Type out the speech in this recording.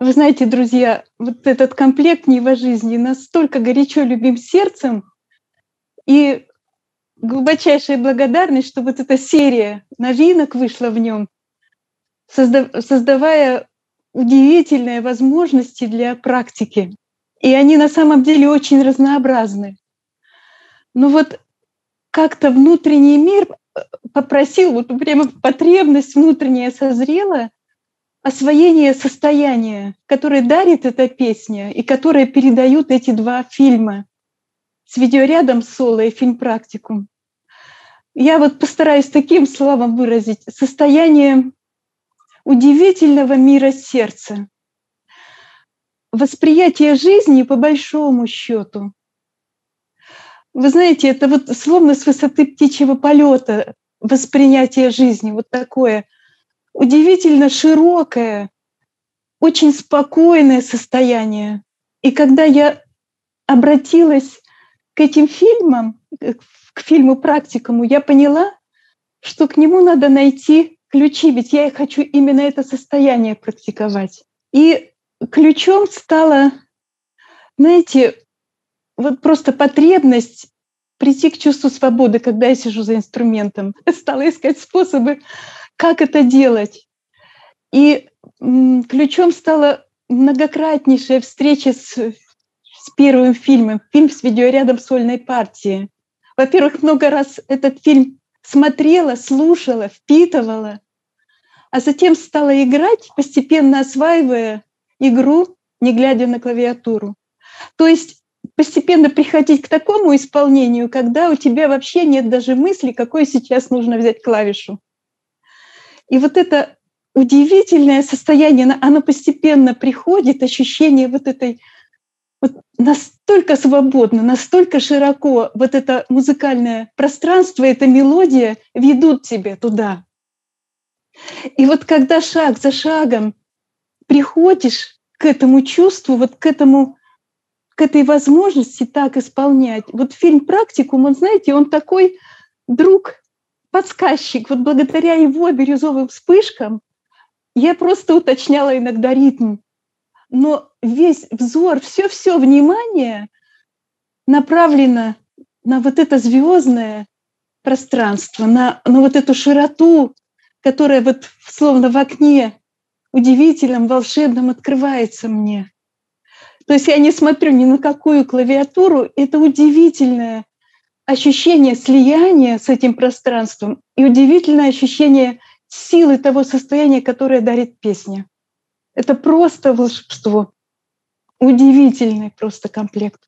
Вы знаете, друзья, вот этот комплект «Нива жизни» настолько горячо любим сердцем, и глубочайшая благодарность, что вот эта серия новинок вышла в нем, создавая удивительные возможности для практики. И они на самом деле очень разнообразны. Но вот как-то внутренний мир э, попросил, вот прямо потребность внутренняя созрела освоение состояния, которое дарит эта песня и которое передают эти два фильма с видеорядом соло и фильм «Практикум». Я вот постараюсь таким словом выразить состояние удивительного мира сердца, восприятие жизни по большому счету. Вы знаете, это вот словно с высоты птичьего полета воспринятие жизни, вот такое удивительно широкое, очень спокойное состояние. И когда я обратилась к этим фильмам, к фильму «Практикуму», я поняла, что к нему надо найти ключи, ведь я и хочу именно это состояние практиковать. И ключом стала, знаете, вот просто потребность прийти к чувству свободы, когда я сижу за инструментом. Стала искать способы, как это делать. И ключом стала многократнейшая встреча с, с первым фильмом, фильм с видеорядом сольной партии. Во-первых, много раз этот фильм смотрела, слушала, впитывала, а затем стала играть, постепенно осваивая игру, не глядя на клавиатуру. То есть постепенно приходить к такому исполнению, когда у тебя вообще нет даже мысли, какой сейчас нужно взять клавишу. И вот это удивительное состояние, оно постепенно приходит, ощущение вот этой вот настолько свободно, настолько широко вот это музыкальное пространство, эта мелодия ведут тебя туда. И вот когда шаг за шагом приходишь к этому чувству, вот к этому к этой возможности так исполнять. Вот фильм «Практикум», он, знаете, он такой друг, подсказчик. Вот благодаря его бирюзовым вспышкам я просто уточняла иногда ритм но весь взор, все-все внимание направлено на вот это звездное пространство, на, на вот эту широту, которая вот словно в окне удивительном, волшебном открывается мне. То есть я не смотрю ни на какую клавиатуру, это удивительное ощущение слияния с этим пространством и удивительное ощущение силы того состояния, которое дарит песня. Это просто волшебство. Удивительный просто комплект.